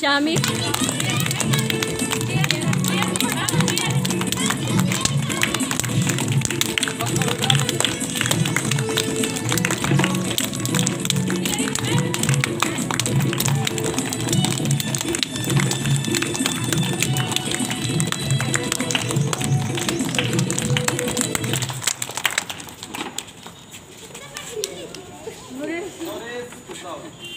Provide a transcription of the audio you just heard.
Shami. Gracias.